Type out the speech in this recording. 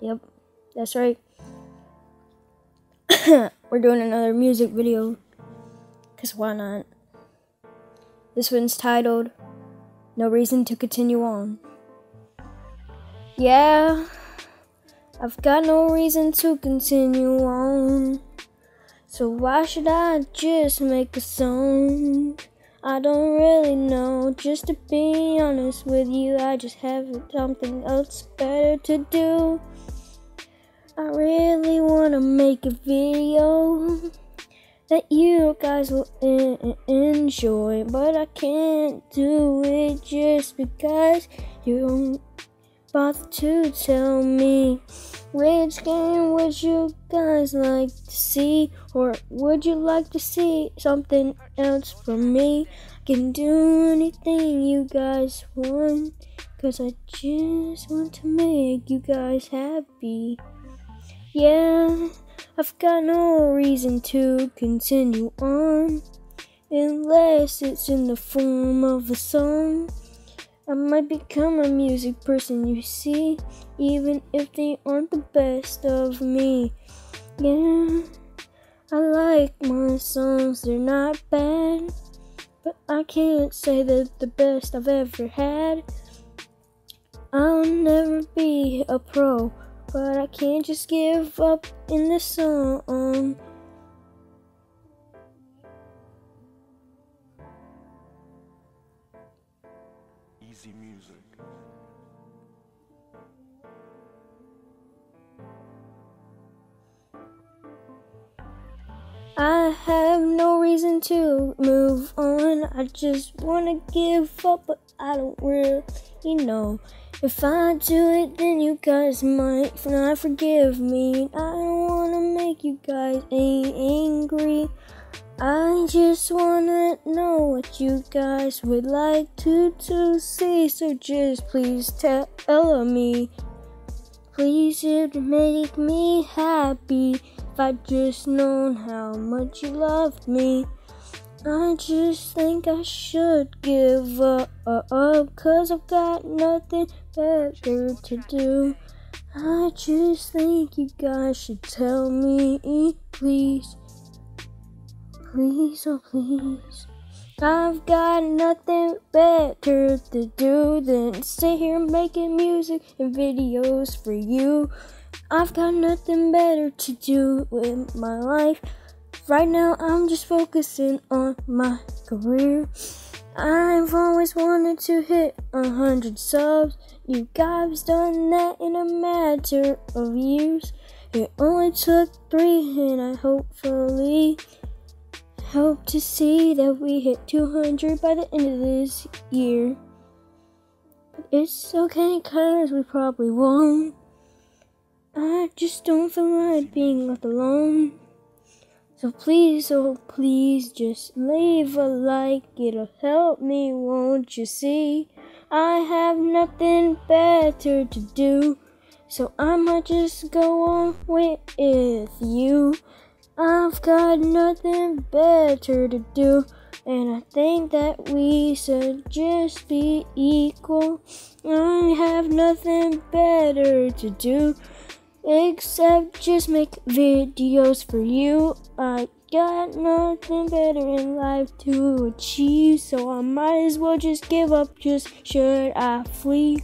Yep, that's right. We're doing another music video. Because why not? This one's titled No Reason to Continue On. Yeah, I've got no reason to continue on. So why should I just make a song? I don't really know. Just to be honest with you, I just have something else better to do. I really wanna make a video that you guys will enjoy, but I can't do it just because you don't bother to tell me which game would you guys like to see, or would you like to see something else from me? I can do anything you guys want, cause I just want to make you guys happy. Yeah, I've got no reason to continue on unless it's in the form of a song. I might become a music person, you see, even if they aren't the best of me. Yeah, I like my songs, they're not bad, but I can't say they're the best I've ever had. I'll never be a pro but I can't just give up in the song. Easy music. I have no reason to move on. I just wanna give up, but I don't really know. If I do it, then you guys might not forgive me. I don't wanna make you guys angry. I just wanna know what you guys would like to, to see. So just please tell me. Please, it'd make me happy if I just known how much you loved me. I just think I should give up, cause I've got nothing better to do. I just think you guys should tell me, please. Please, oh please. I've got nothing better to do than sit here making music and videos for you. I've got nothing better to do with my life. Right now, I'm just focusing on my career. I've always wanted to hit a hundred subs. You guys done that in a matter of years. It only took three, and I hopefully hope to see that we hit 200 by the end of this year. It's okay, cause we probably won't. I just don't feel like being left alone. So please, oh please, just leave a like, it'll help me, won't you see? I have nothing better to do, so I might just go on with you. I've got nothing better to do, and I think that we should just be equal. I have nothing better to do except just make videos for you. I got nothing better in life to achieve, so I might as well just give up. Just should I flee?